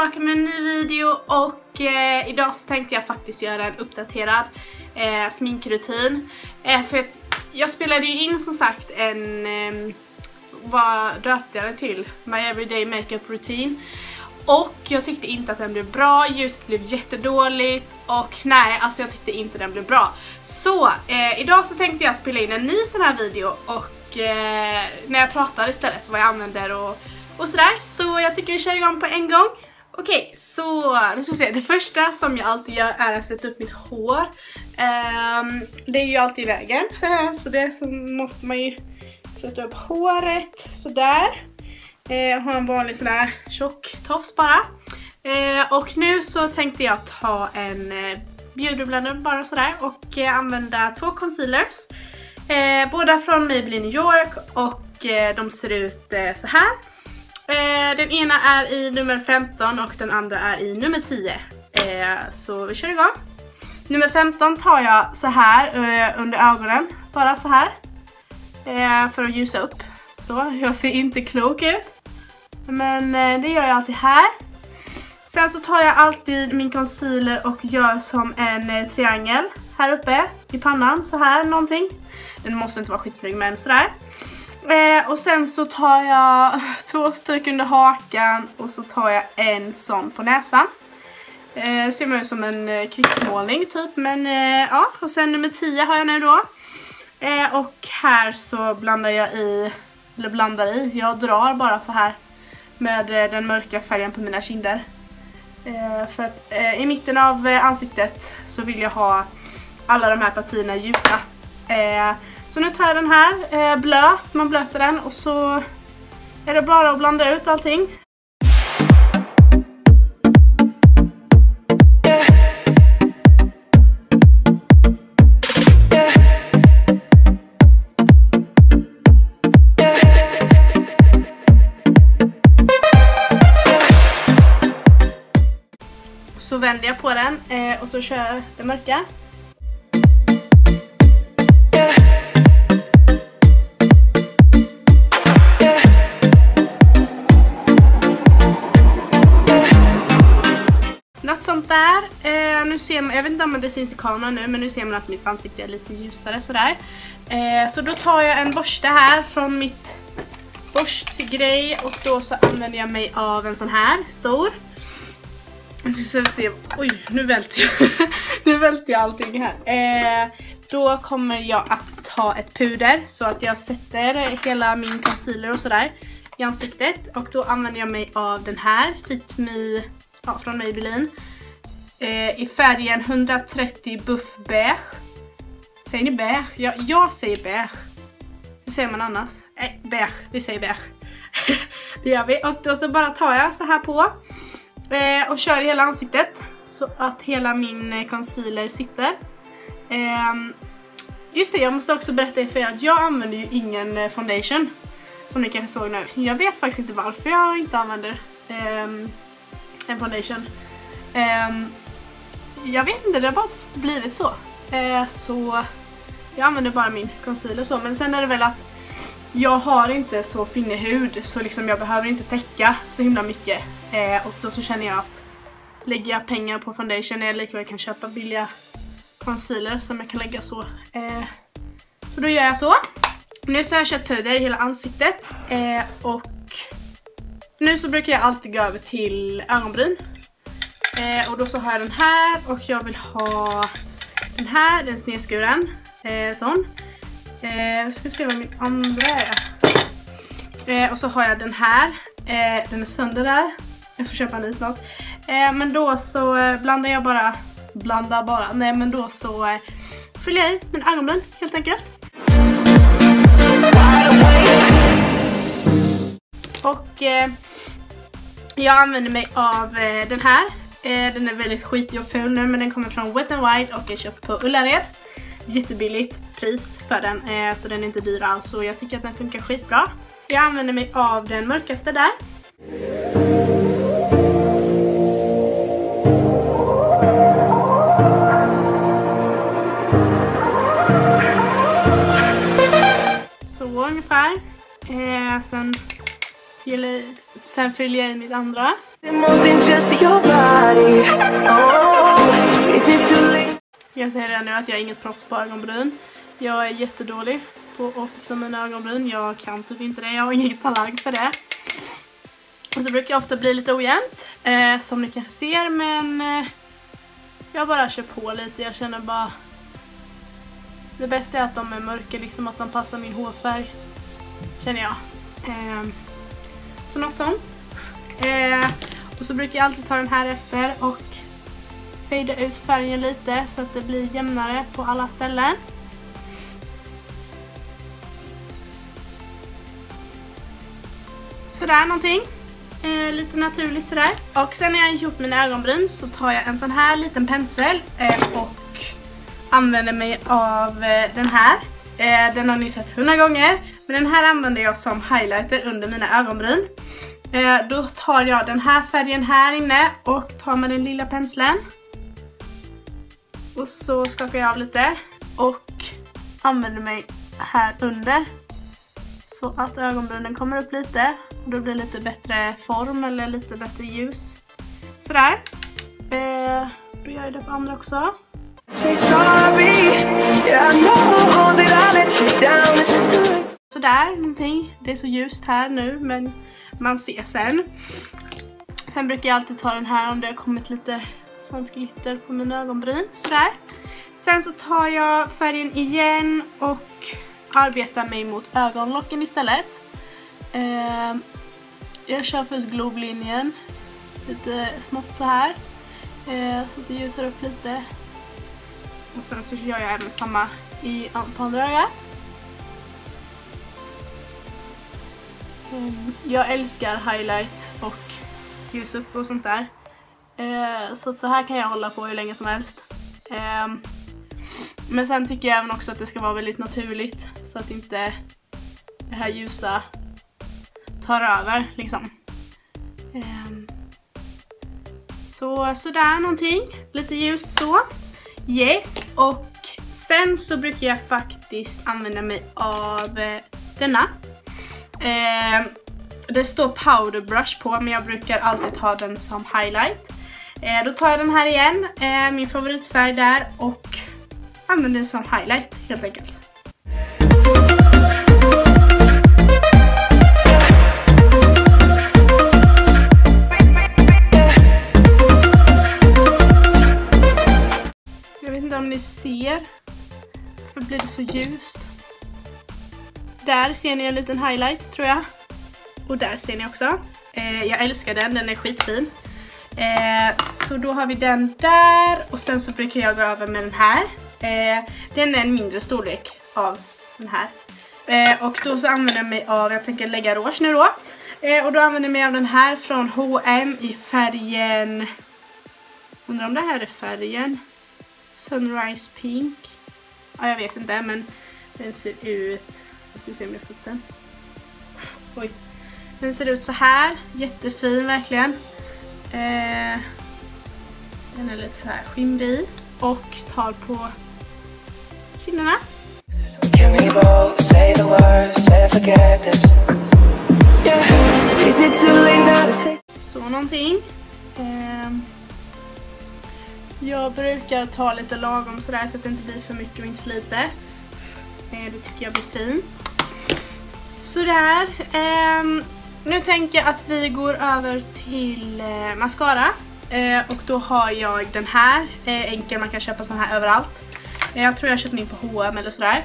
tillbaka med en ny video och eh, idag så tänkte jag faktiskt göra en uppdaterad eh, sminkrutin. Eh, för att jag spelade ju in som sagt en, eh, vad döpte jag den till? My Everyday Makeup Routine. Och jag tyckte inte att den blev bra, ljuset blev jättedåligt och nej, alltså jag tyckte inte den blev bra. Så eh, idag så tänkte jag spela in en ny sån här video och eh, när jag pratar istället vad jag använder och, och sådär. Så jag tycker vi kör igång på en gång. Okej, så nu ska vi se. Det första som jag alltid gör är att sätta upp mitt hår. Um, det är ju alltid i vägen, så det så måste man ju sätta upp håret sådär. Uh, ha en vanlig sån här tjock tofs bara. Uh, och nu så tänkte jag ta en eh, uh, beautyblender bara sådär och uh, använda två concealers. Båda från Maybelline New York och de ser ut eh, så här. Eh, den ena är i nummer 15 och den andra är i nummer 10. Eh, så vi kör igång. Nummer 15 tar jag så här eh, under ögonen, bara så här. Eh, för att ljusa upp. Så, jag ser inte klok ut. Men eh, det gör jag alltid här. Sen så tar jag alltid min concealer och gör som en eh, triangel här uppe i pannan, så här någonting. Den måste inte vara skitsnygg men sådär. Eh, och sen så tar jag två stryk under hakan och så tar jag en sån på näsan. Eh, ser man ut som en eh, krigsmålning typ men eh, ja och sen nummer 10 har jag nu då. Eh, och här så blandar jag i, eller blandar i, jag drar bara så här med eh, den mörka färgen på mina kinder. Eh, för att eh, i mitten av eh, ansiktet så vill jag ha alla de här partierna ljusa. Eh, så nu tar jag den här, eh, blöt, man blöter den och så är det bara att blanda ut allting. Så vänder jag på den eh, och så kör jag det mörka. Nu ser man, jag vet inte om det syns i kameran nu men nu ser man att mitt ansikte är lite ljusare sådär. Eh, så då tar jag en borste här från mitt borstgrej och då så använder jag mig av en sån här stor. Nu ska vi se. Oj, nu välter jag. nu välter jag allting här. Eh, då kommer jag att ta ett puder så att jag sätter hela min concealer och sådär i ansiktet. Och då använder jag mig av den här Fit Me ja, från Maybelline. Eh, I färgen 130 buff beige. Säger ni beige? Ja, jag säger beige. Hur säger man annars? Eh, beige, vi säger beige. det gör vi. Och då så bara tar jag så här på. Eh, och kör i hela ansiktet så att hela min eh, concealer sitter. Eh, just det, jag måste också berätta för er att jag använder ju ingen eh, foundation. Som ni kanske såg nu. Jag vet faktiskt inte varför jag inte använder ehm, en foundation. Ehm, jag vet inte, det har bara blivit så. Eh, så jag använder bara min concealer så. Men sen är det väl att jag har inte så finnig hud så liksom jag behöver inte täcka så himla mycket. Eh, och då så känner jag att lägger jag pengar på foundation är jag lika väl kan köpa billiga concealer som jag kan lägga så. Eh, så då gör jag så. Nu så har jag köpt puder i hela ansiktet eh, och nu så brukar jag alltid gå över till ögonbryn. Eh, och då så har jag den här och jag vill ha den här, den snedskuren. Eh, sån. Eh, jag ska se vad min andra är. Eh, och så har jag den här. Eh, den är sönder där. Jag får köpa en ny snart. Eh, men då så eh, blandar jag bara, blandar bara, nej men då så eh, fyller jag i min ögonbryn helt enkelt. Och eh, jag använder mig av eh, den här. Eh, den är väldigt skitig och ful nu men den kommer från Wet n Wild och är köpt på Ullared. Jättebilligt pris för den eh, så den är inte dyr alls och jag tycker att den funkar skitbra. Jag använder mig av den mörkaste där. Så ungefär. Eh, sen, fyller, sen fyller jag i mitt andra. Jag säger redan nu att jag är inget proffs på ögonbryn. Jag är jättedålig på att fixa mina ögonbryn. Jag kan typ inte det. Jag har ingen talang för det. Och så brukar jag ofta bli lite ojämnt. Eh, som ni kanske ser men eh, jag bara kör på lite. Jag känner bara det bästa är att de är mörka, liksom att de passar min hårfärg. Känner jag. Eh, så något sånt. Eh, och så brukar jag alltid ta den här efter och fejda ut färgen lite så att det blir jämnare på alla ställen. Sådär någonting. Eh, lite naturligt sådär. Och sen när jag har gjort mina ögonbryn så tar jag en sån här liten pensel eh, och använder mig av eh, den här. Eh, den har ni sett hundra gånger. Men den här använder jag som highlighter under mina ögonbryn. Eh, då tar jag den här färgen här inne och tar med den lilla penseln. Och så skakar jag av lite och använder mig här under. Så att ögonbrynen kommer upp lite och då blir det lite bättre form eller lite bättre ljus. Sådär. Eh, då gör jag det på andra också. Sådär någonting. Det är så ljust här nu men man ser sen. Sen brukar jag alltid ta den här om det har kommit lite sånt glitter på mina ögonbryn. Sådär. Sen så tar jag färgen igen och arbetar mig mot ögonlocken istället. Eh, jag kör först globlinjen. Lite smått så här. Eh, så att det ljusar upp lite. Och sen så gör jag även samma i, på andra ögat. Mm. Jag älskar highlight och ljus upp och sånt där. Eh, så så här kan jag hålla på hur länge som helst. Eh, men sen tycker jag även också att det ska vara väldigt naturligt så att inte det här ljusa tar över liksom. Eh, så sådär någonting. Lite ljust så. Yes, och sen så brukar jag faktiskt använda mig av denna. Eh, det står powder brush på men jag brukar alltid ha den som highlight. Eh, då tar jag den här igen, eh, min favoritfärg där och använder den som highlight helt enkelt. Jag vet inte om ni ser. Varför blir det så ljust? Där ser ni en liten highlight tror jag. Och där ser ni också. Eh, jag älskar den, den är skitfin. Eh, så då har vi den där och sen så brukar jag gå över med den här. Eh, den är en mindre storlek av den här. Eh, och då så använder jag mig av, jag tänker lägga rouge nu då. Eh, och då använder jag mig av den här från H&M i färgen, undrar om det här är färgen, Sunrise Pink. Ja, jag vet inte men den ser ut, jag ska se om jag får upp den. Oj. Den ser ut så här, jättefin verkligen. Eh, den är lite så här skimrig och tar på kinderna. Can we both say the words and forget this? Yeah. Is it too late now to say? Så någonting. Ehm, jag brukar ta lite lagom sådär så att det inte blir för mycket och inte för lite. Eh, det tycker jag blir fint. Sådär. Ehm, nu tänker jag att vi går över till eh, mascara. Eh, och då har jag den här. Eh, enkel, man kan köpa sån här överallt. Eh, jag tror jag köpte den in på H&M eller sådär.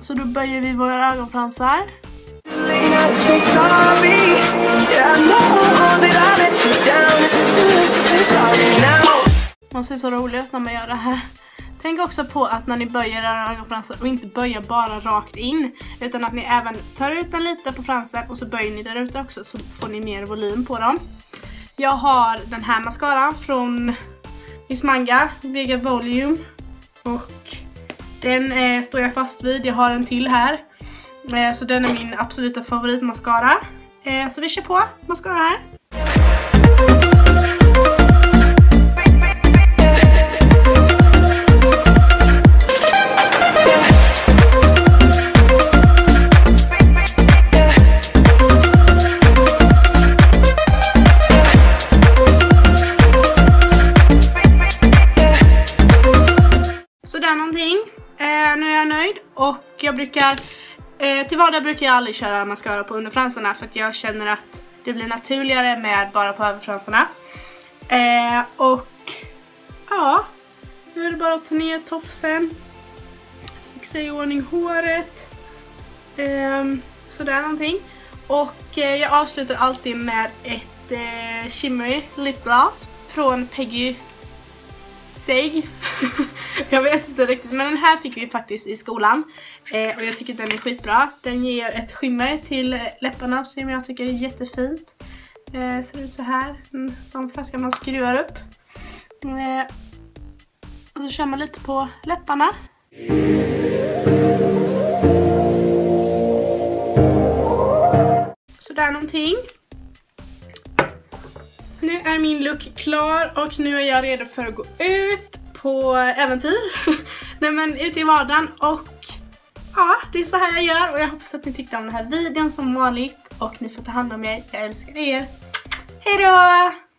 Så då böjer vi våra ögonfransar. Man ser så rolig ut när man gör det här. Tänk också på att när ni böjer era ögonfransar och inte böjer bara rakt in utan att ni även tar ut den lite på fransen och så böjer ni där ute också så får ni mer volym på dem. Jag har den här mascaran från Miss Manga, Vega Volume och den eh, står jag fast vid. Jag har en till här. Eh, så den är min absoluta favoritmascara. Eh, så vi kör på mascara här. Brukar, eh, till vardag brukar jag aldrig köra mascara på underfransarna för att jag känner att det blir naturligare med bara på överfransarna. Eh, och ja, nu är det bara att ta ner tofsen, fixa i ordning håret, eh, sådär någonting. Och eh, jag avslutar alltid med ett eh, shimmery lip gloss från Peggy Seg. jag vet inte riktigt men den här fick vi faktiskt i skolan. Eh, och jag tycker den är skitbra. Den ger ett skimmer till läpparna som jag tycker är jättefint. Eh, ser ut så här. En sån flaska man skruvar upp. Eh, och så kör man lite på läpparna. Sådär någonting. Nu är min look klar och nu är jag redo för att gå ut på äventyr. Nej men ut i vardagen och ja, det är så här jag gör och jag hoppas att ni tyckte om den här videon som vanligt och ni får ta hand om er. Jag älskar er. Hejdå!